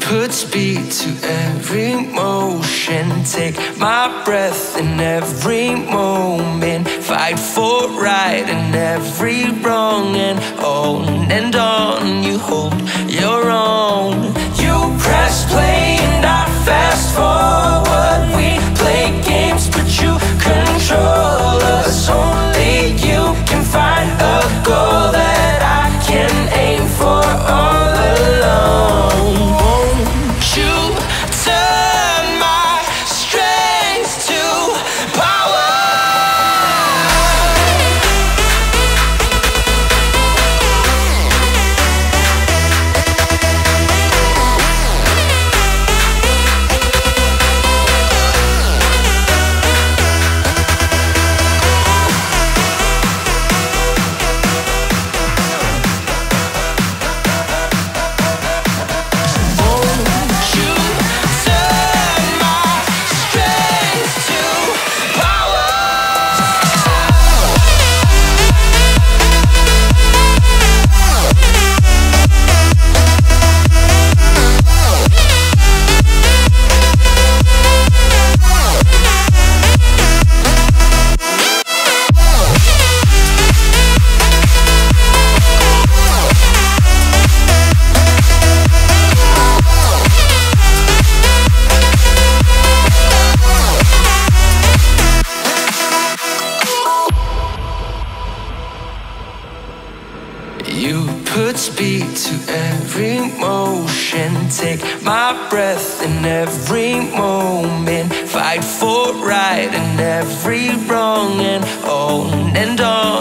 put speed to every motion. Take my breath in every moment. Fight for right in every wrong. And on and on, you hold You put speed to every motion. Take my breath in every moment. Fight for right and every wrong and on and on.